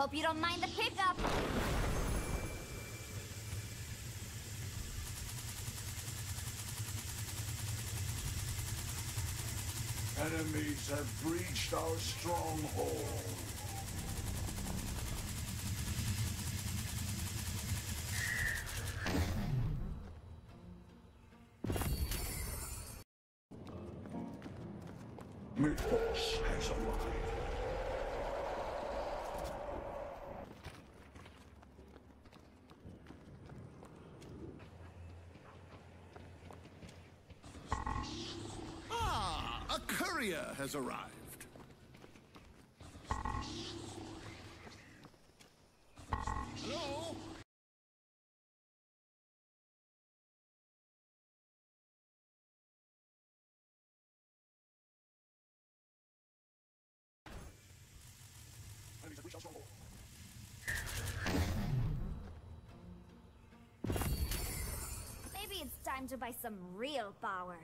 Hope you don't mind the pickup. Enemies have breached our stronghold. Mid-boss has arrived. Courier has arrived. Hello? Maybe it's time to buy some real power.